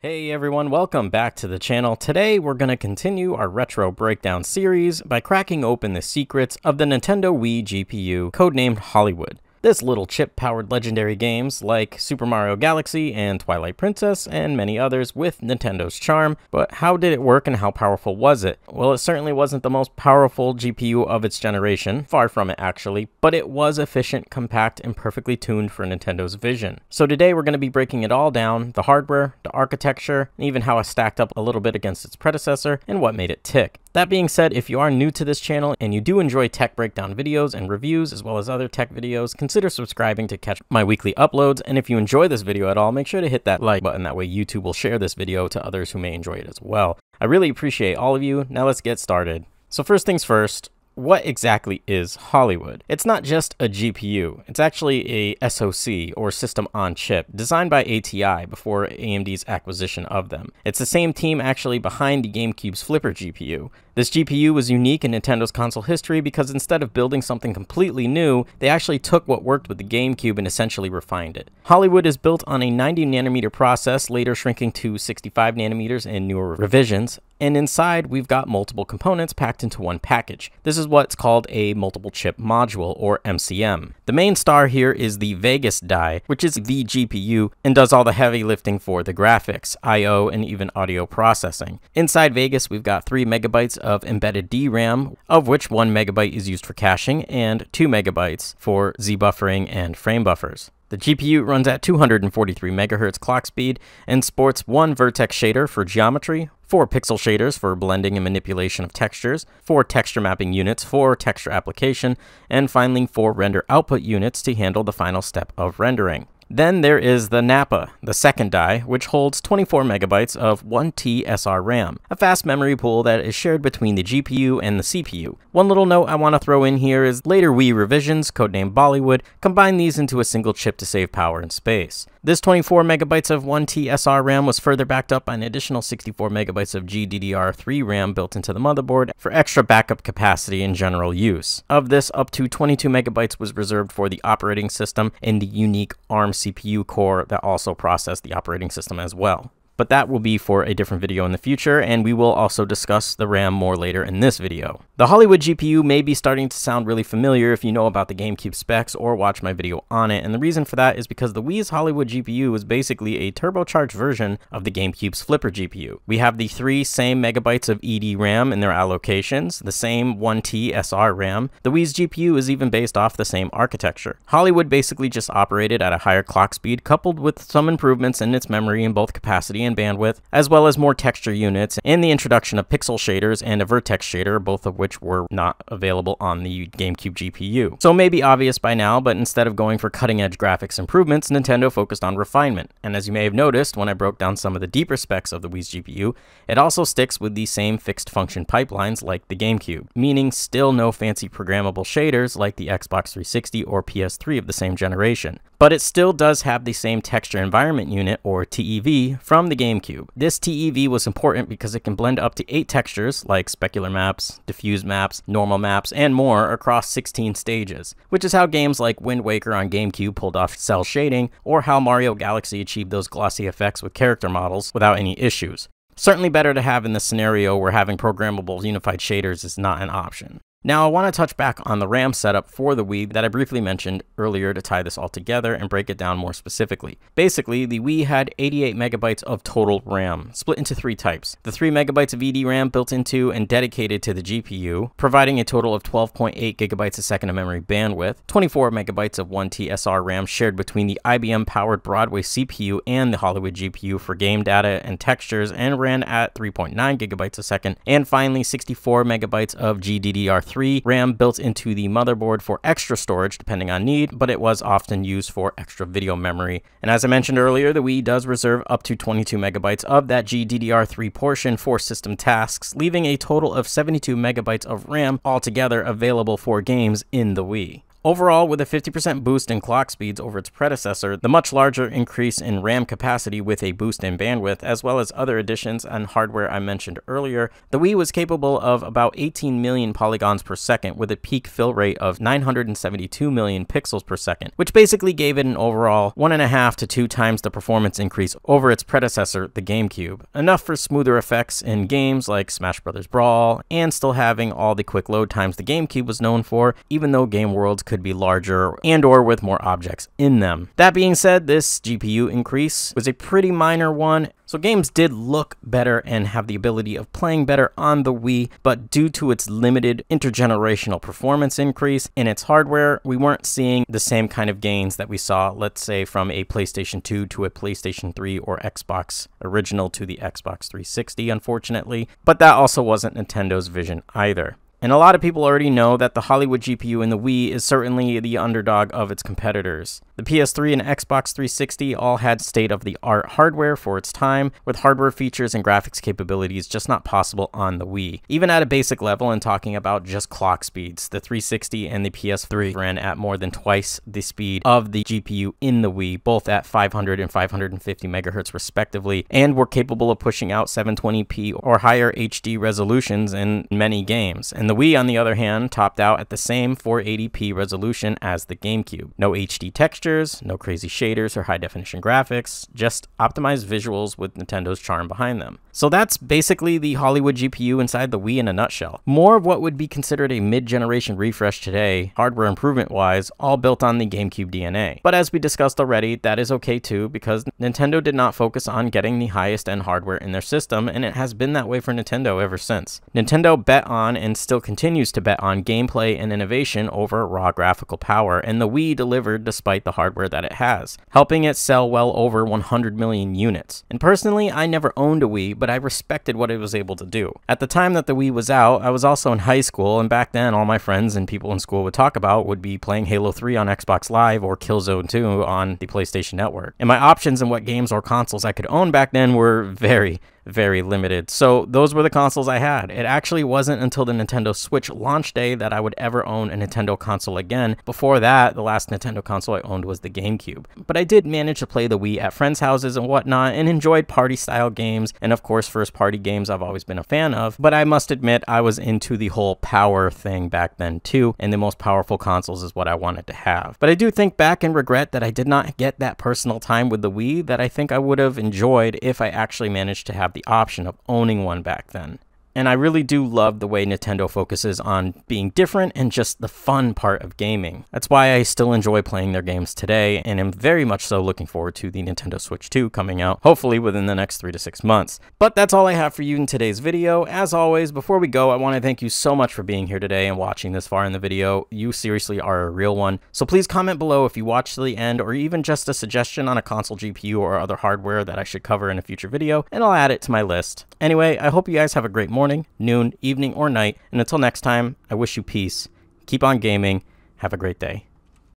Hey everyone, welcome back to the channel. Today we're going to continue our retro breakdown series by cracking open the secrets of the Nintendo Wii GPU, codenamed Hollywood. This little chip-powered legendary games like Super Mario Galaxy and Twilight Princess and many others with Nintendo's charm, but how did it work and how powerful was it? Well, it certainly wasn't the most powerful GPU of its generation, far from it actually, but it was efficient, compact, and perfectly tuned for Nintendo's vision. So today we're going to be breaking it all down, the hardware, the architecture, and even how it stacked up a little bit against its predecessor, and what made it tick. That being said, if you are new to this channel and you do enjoy tech breakdown videos and reviews as well as other tech videos, consider subscribing to catch my weekly uploads. And if you enjoy this video at all, make sure to hit that like button. That way YouTube will share this video to others who may enjoy it as well. I really appreciate all of you. Now let's get started. So first things first, what exactly is Hollywood? It's not just a GPU, it's actually a SoC or system on chip designed by ATI before AMD's acquisition of them. It's the same team actually behind the GameCube's Flipper GPU. This GPU was unique in Nintendo's console history because instead of building something completely new, they actually took what worked with the GameCube and essentially refined it. Hollywood is built on a 90 nanometer process, later shrinking to 65 nanometers in newer revisions, and inside we've got multiple components packed into one package. This is what's called a multiple chip module or MCM. The main star here is the Vegas die, which is the GPU and does all the heavy lifting for the graphics, I/O, and even audio processing. Inside Vegas, we've got 3 megabytes of embedded DRAM, of which 1 megabyte is used for caching and 2 megabytes for Z buffering and frame buffers. The GPU runs at 243 MHz clock speed and sports one vertex shader for geometry, four pixel shaders for blending and manipulation of textures, four texture mapping units for texture application, and finally four render output units to handle the final step of rendering. Then there is the Napa, the second die, which holds 24 megabytes of 1T SR RAM, a fast memory pool that is shared between the GPU and the CPU. One little note I want to throw in here is later Wii revisions, codenamed Bollywood, combine these into a single chip to save power and space. This 24 megabytes of 1T SR RAM was further backed up by an additional 64 megabytes of GDDR3 RAM built into the motherboard for extra backup capacity in general use. Of this, up to 22 megabytes was reserved for the operating system and the unique ARM CPU core that also processed the operating system as well but that will be for a different video in the future, and we will also discuss the RAM more later in this video. The Hollywood GPU may be starting to sound really familiar if you know about the GameCube specs or watch my video on it, and the reason for that is because the Wii's Hollywood GPU is basically a turbocharged version of the GameCube's Flipper GPU. We have the three same megabytes of ED RAM in their allocations, the same 1T SR RAM. The Wii's GPU is even based off the same architecture. Hollywood basically just operated at a higher clock speed coupled with some improvements in its memory in both capacity and bandwidth, as well as more texture units, and the introduction of pixel shaders and a vertex shader, both of which were not available on the GameCube GPU. So it may be obvious by now, but instead of going for cutting edge graphics improvements, Nintendo focused on refinement. And as you may have noticed when I broke down some of the deeper specs of the Wii's GPU, it also sticks with the same fixed function pipelines like the GameCube, meaning still no fancy programmable shaders like the Xbox 360 or PS3 of the same generation. But it still does have the same texture environment unit, or TEV, from the GameCube. This TEV was important because it can blend up to 8 textures, like specular maps, diffuse maps, normal maps, and more across 16 stages, which is how games like Wind Waker on GameCube pulled off cel shading, or how Mario Galaxy achieved those glossy effects with character models without any issues. Certainly better to have in the scenario where having programmable unified shaders is not an option. Now I want to touch back on the RAM setup for the Wii that I briefly mentioned earlier to tie this all together and break it down more specifically. Basically, the Wii had 88 megabytes of total RAM, split into three types. The 3 megabytes of EDRAM built into and dedicated to the GPU, providing a total of 12.8 gigabytes a second of memory bandwidth, 24 megabytes of 1T SR RAM shared between the IBM powered Broadway CPU and the Hollywood GPU for game data and textures and ran at 3.9 gigabytes a second, and finally 64 megabytes of GDDR 3 RAM built into the motherboard for extra storage depending on need, but it was often used for extra video memory. And as I mentioned earlier, the Wii does reserve up to 22 megabytes of that GDDR3 portion for system tasks, leaving a total of 72 megabytes of RAM altogether available for games in the Wii. Overall, with a 50% boost in clock speeds over its predecessor, the much larger increase in RAM capacity with a boost in bandwidth, as well as other additions and hardware I mentioned earlier, the Wii was capable of about 18 million polygons per second with a peak fill rate of 972 million pixels per second, which basically gave it an overall one and a half to two times the performance increase over its predecessor, the GameCube. Enough for smoother effects in games like Smash Bros. Brawl, and still having all the quick load times the GameCube was known for, even though Game Worlds could be larger and or with more objects in them. That being said, this GPU increase was a pretty minor one so games did look better and have the ability of playing better on the Wii, but due to its limited intergenerational performance increase in its hardware, we weren't seeing the same kind of gains that we saw, let's say, from a PlayStation 2 to a PlayStation 3 or Xbox original to the Xbox 360, unfortunately. But that also wasn't Nintendo's vision either. And a lot of people already know that the Hollywood GPU in the Wii is certainly the underdog of its competitors. The PS3 and Xbox 360 all had state of the art hardware for its time, with hardware features and graphics capabilities just not possible on the Wii. Even at a basic level, and talking about just clock speeds, the 360 and the PS3 ran at more than twice the speed of the GPU in the Wii, both at 500 and 550 megahertz respectively, and were capable of pushing out 720p or higher HD resolutions in many games. And the Wii, on the other hand, topped out at the same 480p resolution as the GameCube. No HD textures, no crazy shaders or high definition graphics, just optimized visuals with Nintendo's charm behind them. So that's basically the Hollywood GPU inside the Wii in a nutshell. More of what would be considered a mid-generation refresh today, hardware improvement wise, all built on the GameCube DNA. But as we discussed already, that is okay too because Nintendo did not focus on getting the highest end hardware in their system and it has been that way for Nintendo ever since. Nintendo bet on and still continues to bet on gameplay and innovation over raw graphical power and the Wii delivered despite the hardware that it has, helping it sell well over 100 million units. And personally, I never owned a Wii, but but I respected what it was able to do. At the time that the Wii was out, I was also in high school, and back then all my friends and people in school would talk about would be playing Halo 3 on Xbox Live or Killzone 2 on the PlayStation Network. And my options and what games or consoles I could own back then were very, very limited. So those were the consoles I had. It actually wasn't until the Nintendo Switch launch day that I would ever own a Nintendo console again. Before that, the last Nintendo console I owned was the GameCube. But I did manage to play the Wii at friends' houses and whatnot and enjoyed party style games and of course first party games I've always been a fan of. But I must admit I was into the whole power thing back then too and the most powerful consoles is what I wanted to have. But I do think back and regret that I did not get that personal time with the Wii that I think I would have enjoyed if I actually managed to have the option of owning one back then. And I really do love the way Nintendo focuses on being different and just the fun part of gaming. That's why I still enjoy playing their games today and am very much so looking forward to the Nintendo Switch 2 coming out, hopefully within the next three to six months. But that's all I have for you in today's video. As always, before we go, I want to thank you so much for being here today and watching this far in the video. You seriously are a real one. So please comment below if you watched to the end or even just a suggestion on a console GPU or other hardware that I should cover in a future video, and I'll add it to my list. Anyway, I hope you guys have a great morning morning, noon, evening, or night. And until next time, I wish you peace. Keep on gaming. Have a great day.